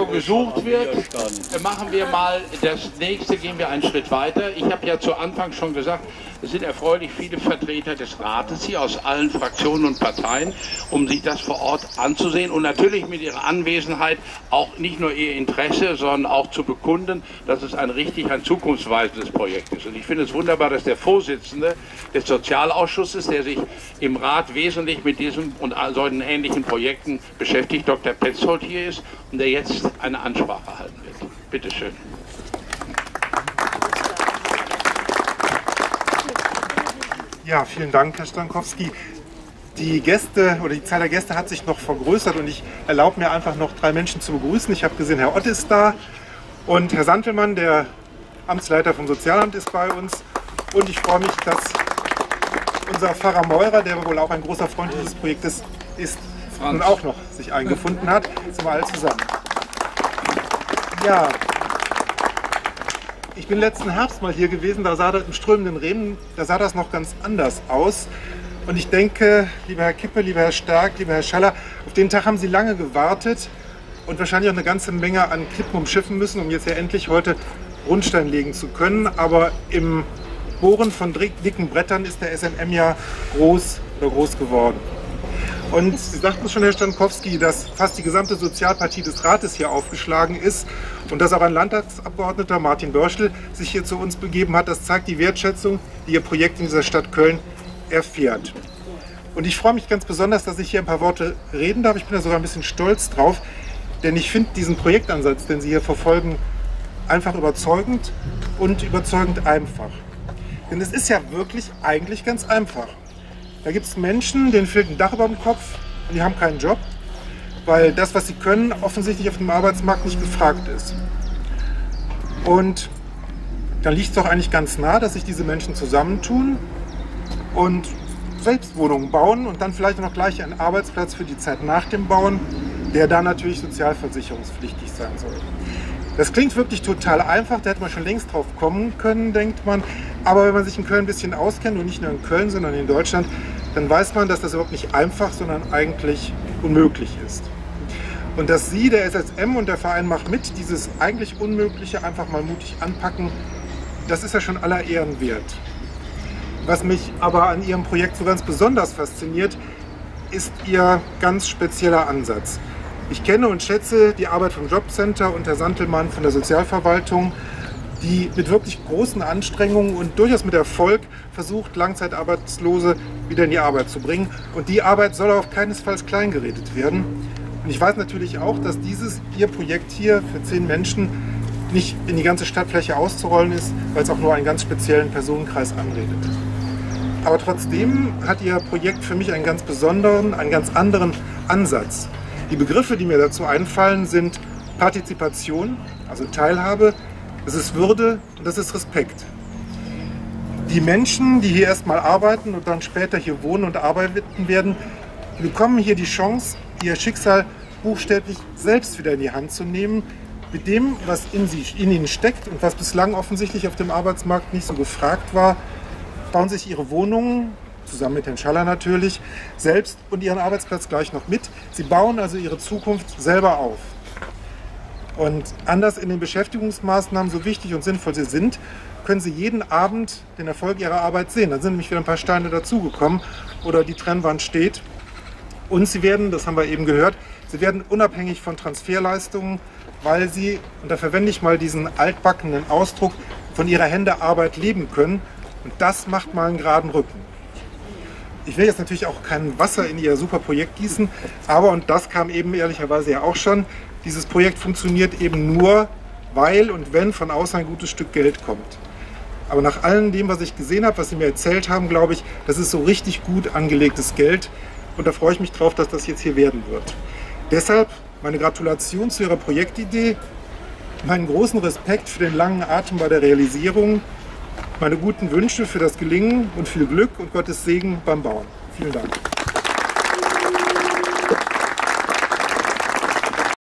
wo gesucht wird, machen wir mal das nächste, gehen wir einen Schritt weiter. Ich habe ja zu Anfang schon gesagt, es sind erfreulich viele Vertreter des Rates hier aus allen Fraktionen und Parteien, um sich das vor Ort anzusehen und natürlich mit ihrer Anwesenheit auch nicht nur ihr Interesse, sondern auch zu bekunden, dass es ein richtig ein zukunftsweisendes Projekt ist. Und ich finde es wunderbar, dass der Vorsitzende des Sozialausschusses, der sich im Rat wesentlich mit diesem und solchen ähnlichen Projekten beschäftigt, Dr. Petzold hier ist und der jetzt eine Ansprache halten wird. Bitte schön. Ja, vielen Dank, Herr Stankowski. Die Gäste oder die Zahl der Gäste hat sich noch vergrößert und ich erlaube mir einfach noch drei Menschen zu begrüßen. Ich habe gesehen, Herr Ott ist da und Herr Santelmann, der Amtsleiter vom Sozialamt, ist bei uns. Und ich freue mich, dass unser Pfarrer Meurer, der wohl auch ein großer Freund dieses Projektes ist, nun auch noch sich eingefunden hat. Sind wir alle zusammen. Ja, ich bin letzten Herbst mal hier gewesen, da sah das im strömenden Regen, da sah das noch ganz anders aus. Und ich denke, lieber Herr Kippe, lieber Herr Stark, lieber Herr Schaller, auf den Tag haben Sie lange gewartet und wahrscheinlich auch eine ganze Menge an Klippen umschiffen müssen, um jetzt ja endlich heute Grundstein legen zu können. Aber im Bohren von dicken Brettern ist der SMM ja groß oder groß geworden. Und Sie sagten schon, Herr Stankowski, dass fast die gesamte Sozialpartie des Rates hier aufgeschlagen ist und dass auch ein Landtagsabgeordneter, Martin Börschel, sich hier zu uns begeben hat. Das zeigt die Wertschätzung, die Ihr Projekt in dieser Stadt Köln erfährt. Und ich freue mich ganz besonders, dass ich hier ein paar Worte reden darf. Ich bin da sogar ein bisschen stolz drauf, denn ich finde diesen Projektansatz, den Sie hier verfolgen, einfach überzeugend und überzeugend einfach. Denn es ist ja wirklich eigentlich ganz einfach. Da gibt es Menschen, denen fehlt ein Dach über dem Kopf und die haben keinen Job, weil das, was sie können, offensichtlich auf dem Arbeitsmarkt nicht gefragt ist. Und dann liegt es doch eigentlich ganz nah, dass sich diese Menschen zusammentun und selbst Wohnungen bauen und dann vielleicht noch gleich einen Arbeitsplatz für die Zeit nach dem Bauen, der dann natürlich sozialversicherungspflichtig sein soll. Das klingt wirklich total einfach, da hätte man schon längst drauf kommen können, denkt man. Aber wenn man sich in Köln ein bisschen auskennt und nicht nur in Köln, sondern in Deutschland, dann weiß man, dass das überhaupt nicht einfach, sondern eigentlich unmöglich ist. Und dass Sie, der SSM und der Verein Macht mit, dieses eigentlich Unmögliche einfach mal mutig anpacken, das ist ja schon aller Ehren wert. Was mich aber an Ihrem Projekt so ganz besonders fasziniert, ist Ihr ganz spezieller Ansatz. Ich kenne und schätze die Arbeit vom Jobcenter und Herr Santelmann von der Sozialverwaltung, die mit wirklich großen Anstrengungen und durchaus mit Erfolg versucht, Langzeitarbeitslose wieder in die Arbeit zu bringen. Und die Arbeit soll auch keinesfalls kleingeredet werden. Und ich weiß natürlich auch, dass dieses Ihr Projekt hier für zehn Menschen nicht in die ganze Stadtfläche auszurollen ist, weil es auch nur einen ganz speziellen Personenkreis anredet. Aber trotzdem hat Ihr Projekt für mich einen ganz besonderen, einen ganz anderen Ansatz. Die Begriffe, die mir dazu einfallen, sind Partizipation, also Teilhabe, das ist Würde und das ist Respekt. Die Menschen, die hier erstmal arbeiten und dann später hier wohnen und arbeiten werden, bekommen hier die Chance, ihr Schicksal buchstäblich selbst wieder in die Hand zu nehmen, mit dem, was in, sie, in ihnen steckt und was bislang offensichtlich auf dem Arbeitsmarkt nicht so gefragt war, bauen sich ihre Wohnungen, zusammen mit Herrn Schaller natürlich, selbst und ihren Arbeitsplatz gleich noch mit. Sie bauen also ihre Zukunft selber auf. Und anders in den Beschäftigungsmaßnahmen, so wichtig und sinnvoll sie sind, können Sie jeden Abend den Erfolg Ihrer Arbeit sehen. Dann sind nämlich wieder ein paar Steine dazugekommen oder die Trennwand steht. Und Sie werden, das haben wir eben gehört, Sie werden unabhängig von Transferleistungen, weil Sie, und da verwende ich mal diesen altbackenen Ausdruck, von Ihrer Hände Arbeit leben können. Und das macht mal einen geraden Rücken. Ich will jetzt natürlich auch kein Wasser in Ihr super Projekt gießen, aber, und das kam eben ehrlicherweise ja auch schon, dieses Projekt funktioniert eben nur, weil und wenn von außen ein gutes Stück Geld kommt. Aber nach allem dem, was ich gesehen habe, was Sie mir erzählt haben, glaube ich, das ist so richtig gut angelegtes Geld. Und da freue ich mich drauf, dass das jetzt hier werden wird. Deshalb meine Gratulation zu Ihrer Projektidee, meinen großen Respekt für den langen Atem bei der Realisierung meine guten Wünsche für das Gelingen und viel Glück und Gottes Segen beim Bauen. Vielen Dank.